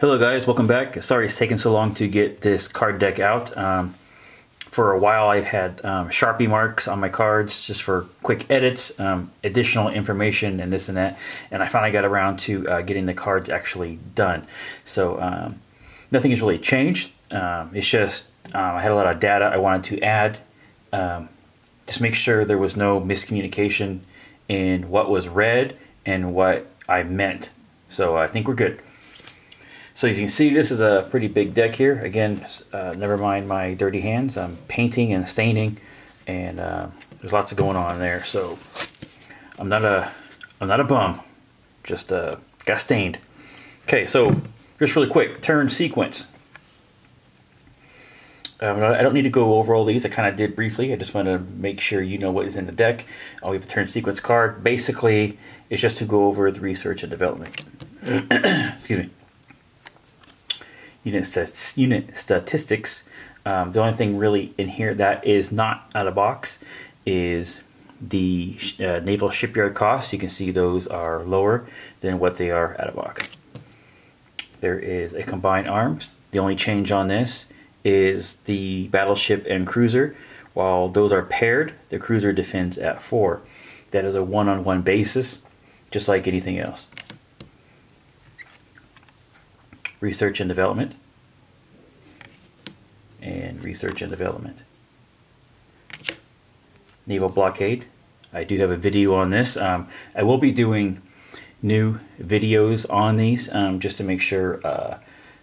Hello guys, welcome back. Sorry it's taken so long to get this card deck out. Um, for a while I've had um, Sharpie marks on my cards just for quick edits, um, additional information and this and that. And I finally got around to uh, getting the cards actually done. So um, nothing has really changed. Um, it's just um, I had a lot of data I wanted to add. Just make sure there was no miscommunication in what was read and what I meant. So I think we're good. So as you can see, this is a pretty big deck here. Again, uh, never mind my dirty hands. I'm painting and staining, and uh, there's lots of going on there. So I'm not a I'm not a bum. Just uh, got stained. Okay, so just really quick turn sequence. Um, I don't need to go over all these. I kind of did briefly. I just want to make sure you know what is in the deck. Oh, we have a turn sequence card. Basically, it's just to go over the research and development. Excuse me unit, st unit statistics. Um, the only thing really in here that is not out of box is the uh, naval shipyard costs. You can see those are lower than what they are out of box. There is a combined arms. The only change on this is the battleship and cruiser. While those are paired, the cruiser defends at four. That is a one-on-one -on -one basis, just like anything else research and development, and research and development. Naval blockade. I do have a video on this. Um, I will be doing new videos on these um, just to make sure uh,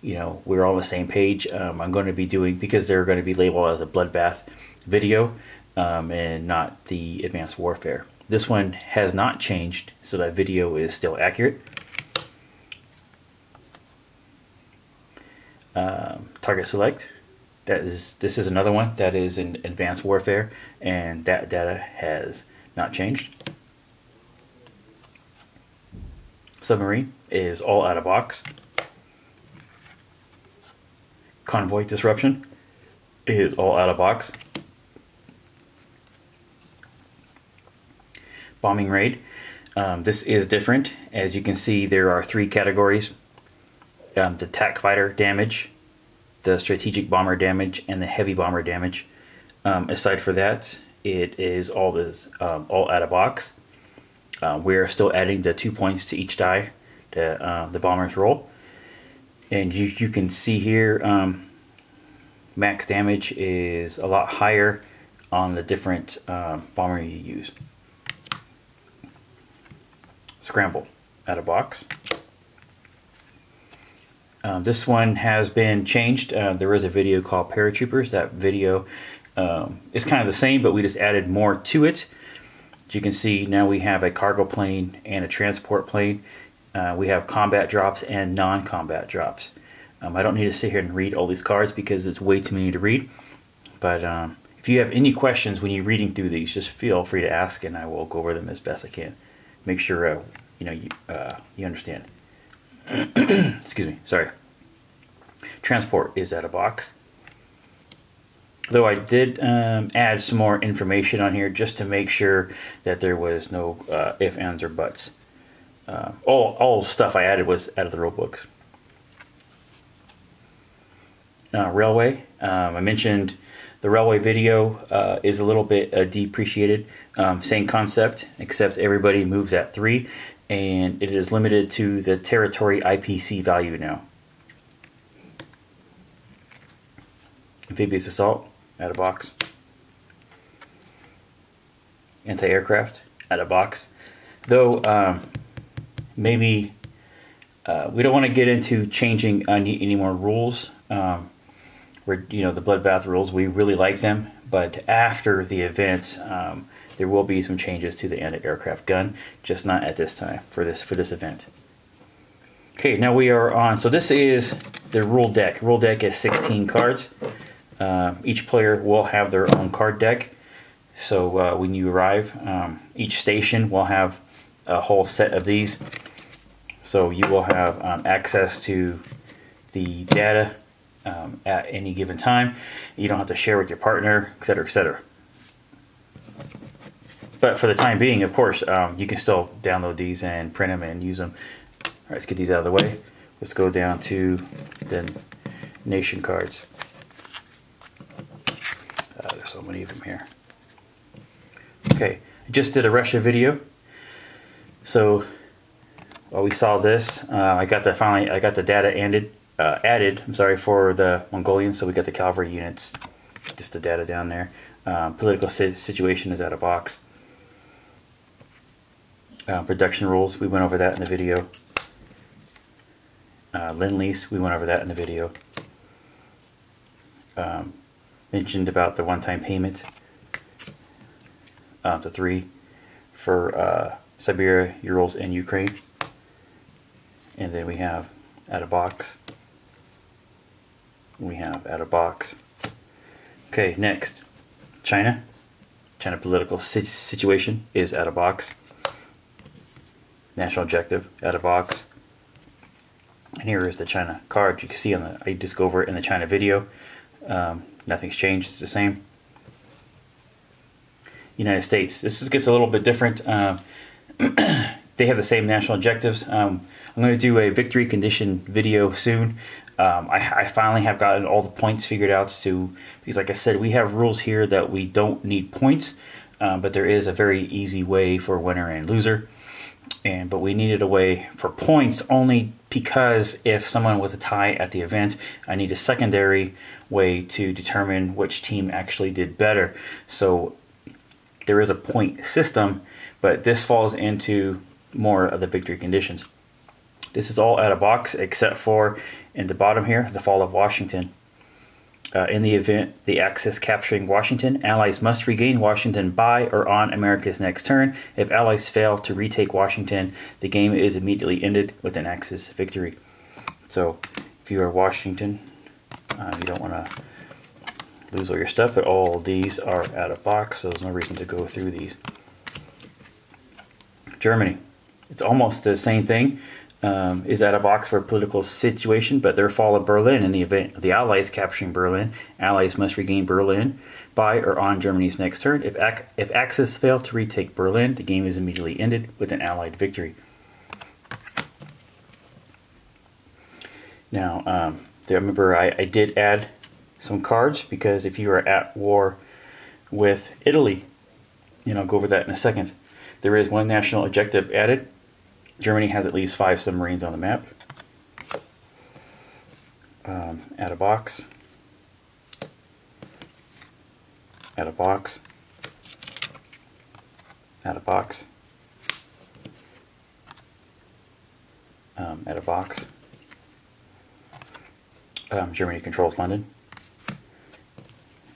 you know we're all on the same page. Um, I'm going to be doing because they're going to be labeled as a bloodbath video um, and not the advanced warfare. This one has not changed, so that video is still accurate. um, target select. That is this is another one that is in advanced warfare, and that data has not changed. Submarine is all out of box. Convoy disruption is all out of box. Bombing raid. Um, this is different. As you can see, there are three categories um, the TAC fighter damage, the strategic bomber damage, and the heavy bomber damage. Um, aside for that, it is all this um, all out of box. Uh, we're still adding the two points to each die that uh, the bombers roll, and you you can see here um, max damage is a lot higher on the different uh, bomber you use. Scramble out of box. Um, this one has been changed. Uh, there is a video called Paratroopers. That video um, is kind of the same, but we just added more to it. As you can see, now we have a cargo plane and a transport plane. Uh, we have combat drops and non-combat drops. Um, I don't need to sit here and read all these cards because it's way too many to read. But um, if you have any questions when you're reading through these, just feel free to ask and I will go over them as best I can. Make sure uh, you know you, uh, you understand. excuse me, sorry. Transport is out of box. Though I did um, add some more information on here just to make sure that there was no uh, if, ands, or buts. Uh, all, all stuff I added was out of the rule books. Uh, railway, um, I mentioned the railway video uh, is a little bit uh, depreciated. Um, same concept, except everybody moves at 3 and it is limited to the territory IPC value now. Amphibious assault, out of box. Anti-aircraft, out of box. Though, um, maybe uh, we don't want to get into changing any, any more rules. Um, where, you know, the bloodbath rules, we really like them, but after the event, um, there will be some changes to the anti-aircraft gun, just not at this time for this for this event. Okay, now we are on. So this is the rule deck. Rule deck is 16 cards. Uh, each player will have their own card deck. So uh, when you arrive, um, each station will have a whole set of these. So you will have um, access to the data um, at any given time. You don't have to share with your partner, etc., etc. But for the time being, of course, um, you can still download these and print them and use them. All right, let's get these out of the way. let's go down to the nation cards. Uh, there's so many of them here. Okay, I just did a Russia video. So well, we saw this. Uh, I got the finally I got the data added. Uh, added. I'm sorry for the Mongolians. So we got the cavalry units. Just the data down there. Um, political situation is out of box. Uh, production rules. We went over that in the video. Uh, Lend lease. We went over that in the video. Um, mentioned about the one-time payment. Uh, the three for uh, Siberia, Urals, and Ukraine. And then we have out of box. We have out of box. Okay, next, China. China political situation is out of box. National objective out of box. And here is the China card. You can see on the I just go over it in the China video. Um, nothing's changed. It's the same. United States. This is, gets a little bit different. Uh, they have the same national objectives. Um, I'm going to do a victory condition video soon. Um, I, I, finally have gotten all the points figured out to because, like I said, we have rules here that we don't need points, um, but there is a very easy way for winner and loser. And but we needed a way for points only because if someone was a tie at the event, I need a secondary way to determine which team actually did better. So there is a point system, but this falls into more of the victory conditions. This is all out of box except for in the bottom here, the fall of Washington. Uh, in the event the Axis capturing Washington, Allies must regain Washington by or on America's next turn. If Allies fail to retake Washington, the game is immediately ended with an Axis victory. So, if you are Washington, uh, you don't want to lose all your stuff, but all these are out of box, so there's no reason to go through these. Germany. It's almost the same thing um, is out of Oxford political situation, but their fall of Berlin in the event of the Allies capturing Berlin, Allies must regain Berlin by or on Germany's next turn. If, if Axis fail to retake Berlin, the game is immediately ended with an Allied victory. Now, um, remember I, I did add some cards because if you are at war with Italy, you know, I'll go over that in a second. There is one national objective added Germany has at least five submarines on the map. Um, add a box. Add a box. Add a box. Um, add a box. Um, Germany controls London.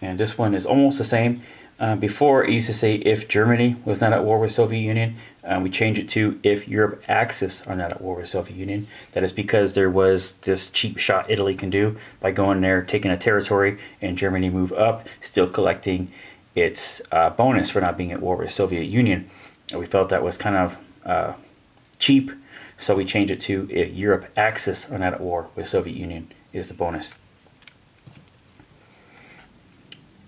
And this one is almost the same. Uh, before it used to say if Germany was not at war with Soviet Union, um, we changed it to if Europe Axis are not at war with Soviet Union. That is because there was this cheap shot Italy can do by going there, taking a territory, and Germany move up, still collecting its uh, bonus for not being at war with Soviet Union. And we felt that was kind of uh, cheap, so we changed it to if Europe Axis are not at war with Soviet Union is the bonus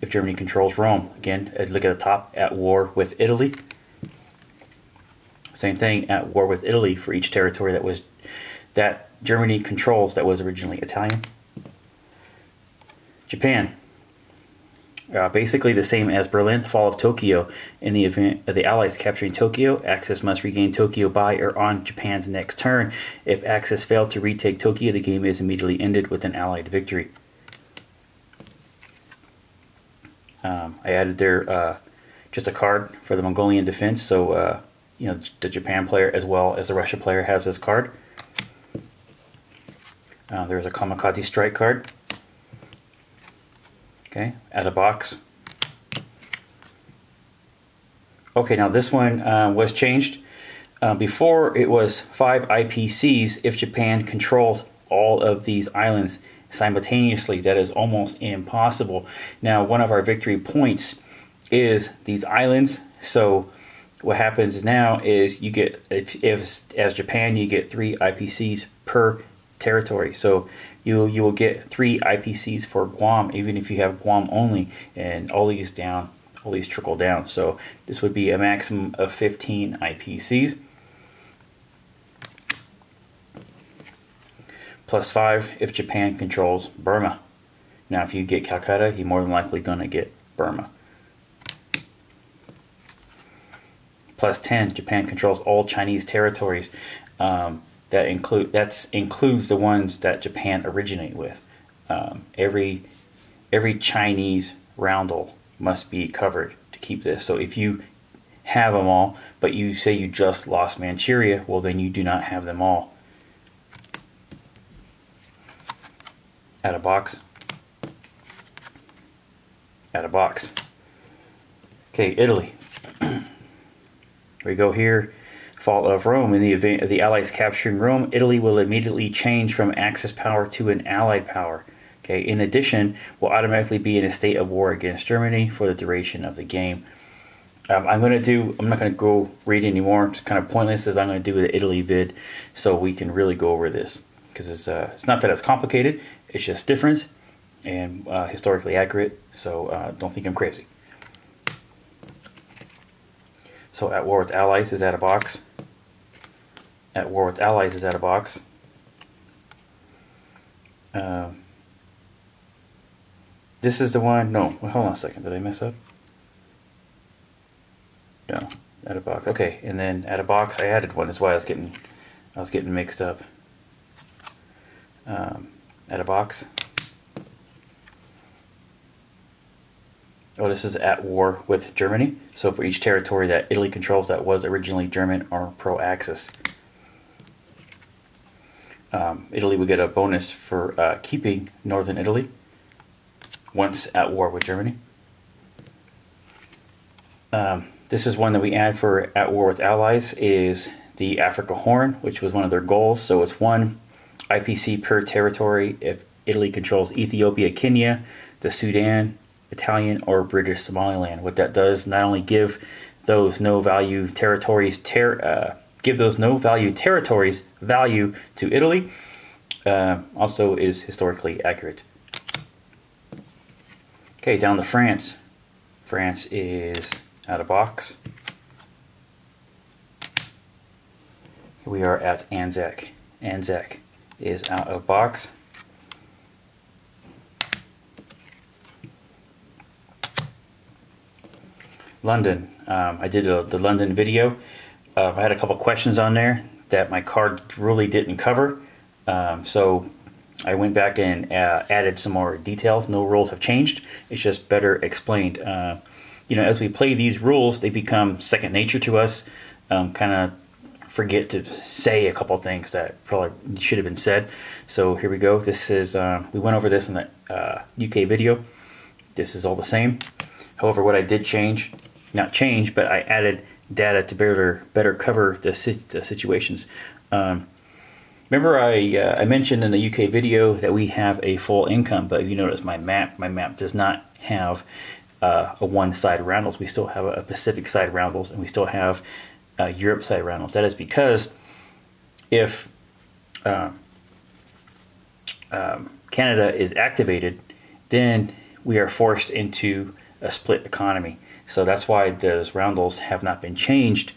if Germany controls Rome. Again, uh, look at the top, at war with Italy. Same thing, at war with Italy for each territory that was that Germany controls that was originally Italian. Japan. Uh, basically the same as Berlin, the fall of Tokyo. In the event of the Allies capturing Tokyo, Axis must regain Tokyo by or on Japan's next turn. If Axis failed to retake Tokyo, the game is immediately ended with an Allied victory. Um, I added there uh, just a card for the Mongolian defense, so uh, you know the Japan player as well as the Russia player has this card. Uh, there's a Kamikaze Strike card. Okay, as a box. Okay, now this one uh, was changed. Uh, before it was five IPCs if Japan controls all of these islands simultaneously. That is almost impossible. Now, one of our victory points is these islands. So, what happens now is you get, if, if as Japan, you get three IPCs per territory. So, you you will get three IPCs for Guam, even if you have Guam only, and all these down, all these trickle down. So, this would be a maximum of 15 IPCs. Plus 5 if Japan controls Burma. Now, if you get Calcutta, you're more than likely going to get Burma. Plus 10, Japan controls all Chinese territories. Um, that include that's includes the ones that Japan originate with. Um, every every Chinese roundel must be covered to keep this. So if you have them all, but you say you just lost Manchuria, well then you do not have them all. Add a box. Add a box. Okay, Italy. we go here. Fall of Rome. In the event of the Allies capturing Rome, Italy will immediately change from Axis power to an Allied power. Okay. In addition, will automatically be in a state of war against Germany for the duration of the game. Um, I'm going to do, I'm not going to go read anymore. It's kind of pointless as I'm going to do the Italy vid so we can really go over this. Because it's, uh, it's not that it's complicated, it's just different and uh, historically accurate. So uh, don't think I'm crazy. So at war with allies is at a box. At war with allies is at a box. Um, this is the one. No, well, hold on a second. Did I mess up? No, add a box. Okay, and then add a box. I added one. That's why I was getting, I was getting mixed up. Um, add a box. Oh, this is at war with Germany. So for each territory that Italy controls that was originally German or pro-Axis. Um, Italy would get a bonus for uh, keeping northern Italy once at war with Germany. Um, this is one that we add for at war with allies is the Africa Horn, which was one of their goals. So it's one IPC per territory if Italy controls Ethiopia, Kenya, the Sudan, Italian, or British Somaliland. What that does not only give those no value territories ter uh, give those no value territories value to Italy, uh, also is historically accurate. Okay, down to France. France is out of box. We are at Anzac. Anzac is out of box. London. Um, I did a, the London video. Uh, I had a couple questions on there that my card really didn't cover. Um, so I went back and uh, added some more details. No rules have changed. It's just better explained. Uh, you know, as we play these rules, they become second nature to us. Um, kind of forget to say a couple things that probably should have been said. So here we go. This is uh, we went over this in the UK uh, video. This is all the same. However, what I did change not change, but I added data to better better cover the, the situations. Um, remember, I uh, I mentioned in the UK video that we have a full income, but if you notice my map, my map does not have uh, a one side roundels. We still have a Pacific side roundels, and we still have uh, Europe side roundels. That is because if uh, um, Canada is activated, then we are forced into a split economy. So that's why those roundels have not been changed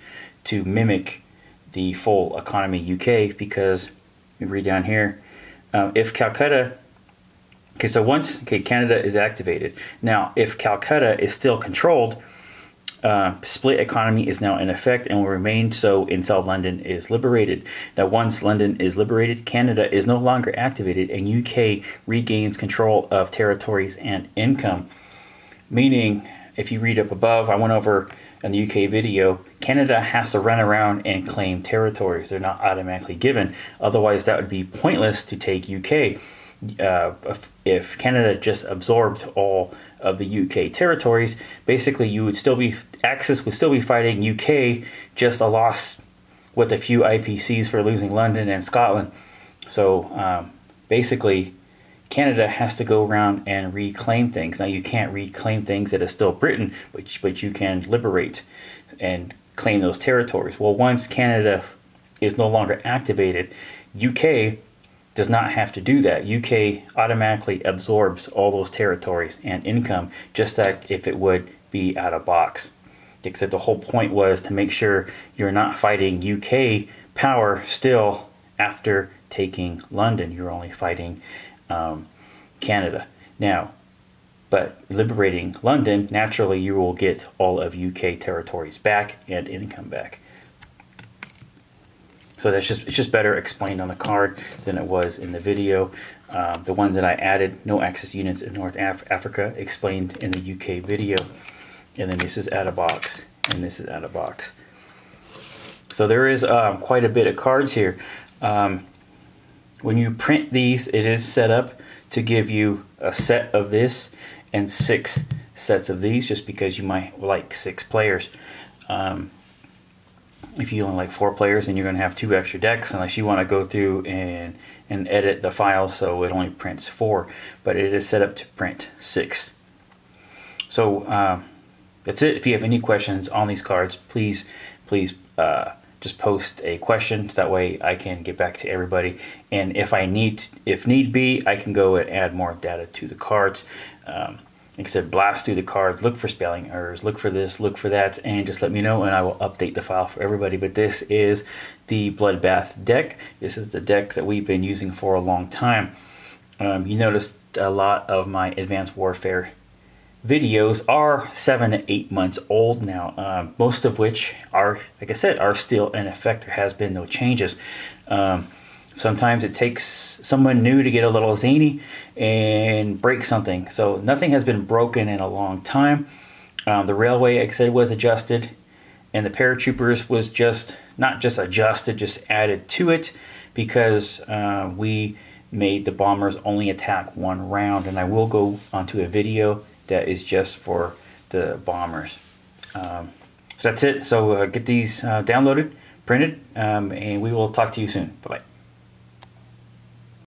to mimic the full economy UK because you read down here, um, if Calcutta, okay, so once, okay, Canada is activated. Now, if Calcutta is still controlled, uh, split economy is now in effect and will remain so until London is liberated. Now, once London is liberated, Canada is no longer activated and UK regains control of territories and income, meaning if you read up above, I went over in the UK video, Canada has to run around and claim territories. They're not automatically given. Otherwise, that would be pointless to take UK. Uh, if, Canada just absorbed all of the UK territories, basically you would still be, Axis would still be fighting UK, just a loss with a few IPCs for losing London and Scotland. So um, basically, Canada has to go around and reclaim things. Now you can't reclaim things that are still Britain, but but you can liberate and claim those territories. Well, once Canada is no longer activated, UK does not have to do that. UK automatically absorbs all those territories and income just like if it would be out of box. Except the whole point was to make sure you're not fighting UK power still after taking London. You're only fighting um, Canada. Now, but liberating London, naturally you will get all of UK territories back and income back. So that's just it's just better explained on the card than it was in the video. Um, the ones that I added, no Axis units in North Af Africa, explained in the UK video. And then this is out of box, and this is out of box. So there is um, quite a bit of cards here. Um, when you print these, it is set up to give you a set of this and six sets of these, just because you might like six players. Um, if you only like four players, then you're going to have two extra decks, unless you want to go through and and edit the file so it only prints four. But it is set up to print six. So uh, that's it. If you have any questions on these cards, please, please. Uh, just post a question so that way I can get back to everybody and if I need if need be I can go and add more data to the cards um, like I said blast through the cards look for spelling errors look for this look for that and just let me know and I will update the file for everybody but this is the bloodbath deck this is the deck that we've been using for a long time um, you noticed a lot of my advanced warfare videos are seven to eight months old now, um, most of which are, like I said, are still in effect. There has been no changes. Um, sometimes it takes someone new to get a little zany and break something. So nothing has been broken in a long time. Um, the railway, like I said, was adjusted, and the paratroopers was just not just adjusted, just added to it because uh, we made the bombers only attack one round. And I will go onto a video that is just for the bombers. Um, so that's it. So uh, get these uh, downloaded, printed, um, and we will talk to you soon. Bye bye.